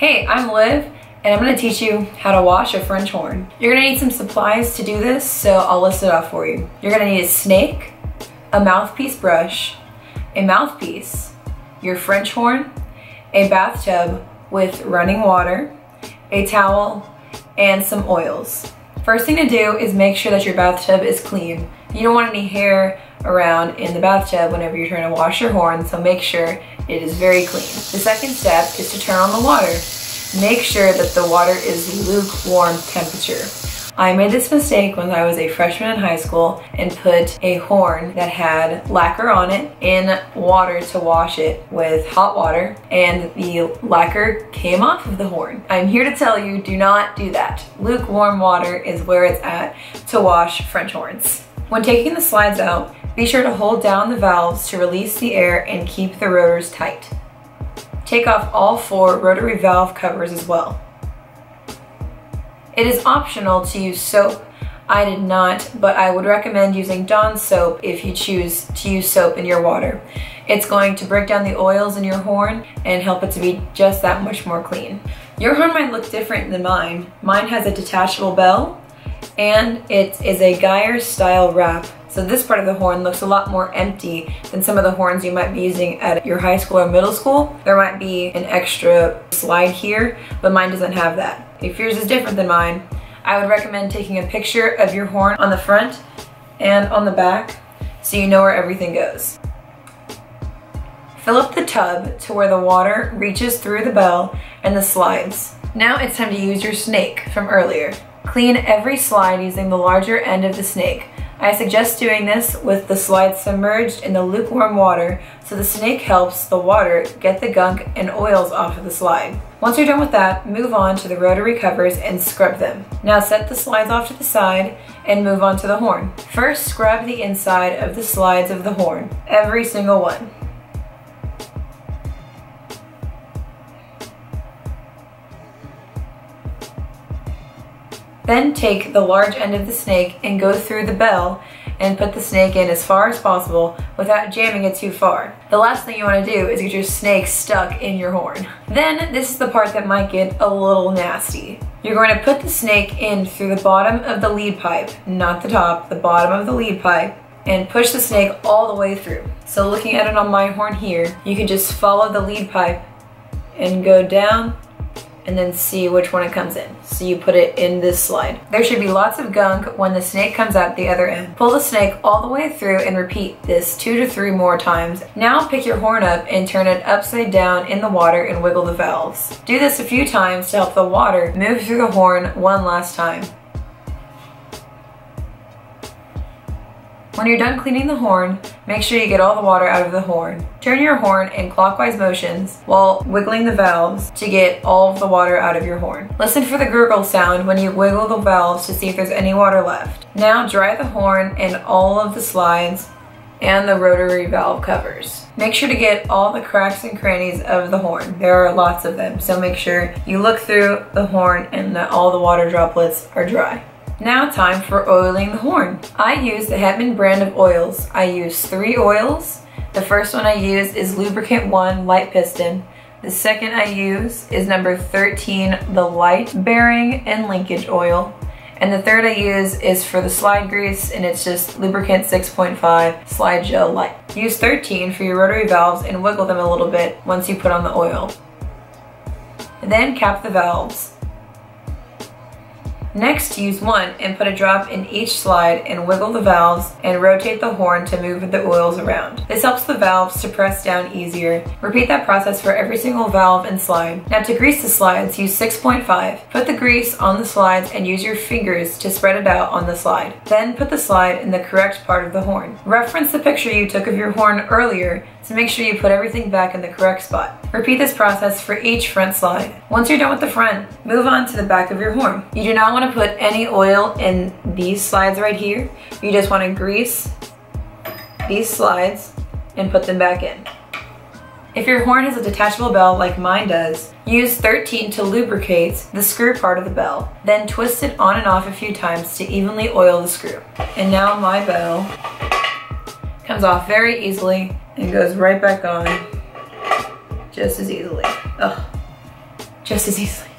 Hey, I'm Liv, and I'm gonna teach you how to wash a French horn. You're gonna need some supplies to do this, so I'll list it off for you. You're gonna need a snake, a mouthpiece brush, a mouthpiece, your French horn, a bathtub with running water, a towel, and some oils. First thing to do is make sure that your bathtub is clean. You don't want any hair around in the bathtub whenever you're trying to wash your horn, so make sure it is very clean. The second step is to turn on the water. Make sure that the water is lukewarm temperature. I made this mistake when I was a freshman in high school and put a horn that had lacquer on it in water to wash it with hot water and the lacquer came off of the horn. I'm here to tell you do not do that. Lukewarm water is where it's at to wash French horns. When taking the slides out, be sure to hold down the valves to release the air and keep the rotors tight. Take off all four rotary valve covers as well. It is optional to use soap. I did not, but I would recommend using Dawn soap if you choose to use soap in your water. It's going to break down the oils in your horn and help it to be just that much more clean. Your horn might look different than mine. Mine has a detachable bell and it is a Geyer style wrap. So this part of the horn looks a lot more empty than some of the horns you might be using at your high school or middle school. There might be an extra slide here, but mine doesn't have that. If yours is different than mine, I would recommend taking a picture of your horn on the front and on the back so you know where everything goes. Fill up the tub to where the water reaches through the bell and the slides. Now it's time to use your snake from earlier. Clean every slide using the larger end of the snake. I suggest doing this with the slide submerged in the lukewarm water so the snake helps the water get the gunk and oils off of the slide. Once you're done with that, move on to the rotary covers and scrub them. Now set the slides off to the side and move on to the horn. First scrub the inside of the slides of the horn, every single one. Then take the large end of the snake and go through the bell and put the snake in as far as possible without jamming it too far. The last thing you want to do is get your snake stuck in your horn. Then this is the part that might get a little nasty. You're going to put the snake in through the bottom of the lead pipe, not the top, the bottom of the lead pipe, and push the snake all the way through. So looking at it on my horn here, you can just follow the lead pipe and go down and then see which one it comes in. So you put it in this slide. There should be lots of gunk when the snake comes out the other end. Pull the snake all the way through and repeat this two to three more times. Now pick your horn up and turn it upside down in the water and wiggle the valves. Do this a few times to help the water move through the horn one last time. When you're done cleaning the horn, make sure you get all the water out of the horn. Turn your horn in clockwise motions while wiggling the valves to get all of the water out of your horn. Listen for the gurgle sound when you wiggle the valves to see if there's any water left. Now dry the horn and all of the slides and the rotary valve covers. Make sure to get all the cracks and crannies of the horn. There are lots of them, so make sure you look through the horn and that all the water droplets are dry. Now time for oiling the horn. I use the Hetman brand of oils. I use three oils. The first one I use is Lubricant 1 Light Piston. The second I use is number 13, the light bearing and linkage oil. And the third I use is for the slide grease and it's just lubricant 6.5 slide gel light. Use 13 for your rotary valves and wiggle them a little bit once you put on the oil. And then cap the valves. Next, use one and put a drop in each slide and wiggle the valves and rotate the horn to move the oils around. This helps the valves to press down easier. Repeat that process for every single valve and slide. Now to grease the slides, use 6.5. Put the grease on the slides and use your fingers to spread it out on the slide. Then put the slide in the correct part of the horn. Reference the picture you took of your horn earlier to make sure you put everything back in the correct spot. Repeat this process for each front slide. Once you're done with the front, move on to the back of your horn. You do not want to put any oil in these slides right here. You just want to grease these slides and put them back in. If your horn has a detachable bell like mine does, use 13 to lubricate the screw part of the bell. Then twist it on and off a few times to evenly oil the screw. And now my bell comes off very easily and goes right back on just as easily. Ugh. just as easily.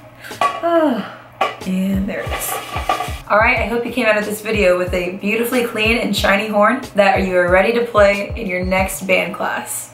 Ah, and there it is. All right, I hope you came out of this video with a beautifully clean and shiny horn that you are ready to play in your next band class.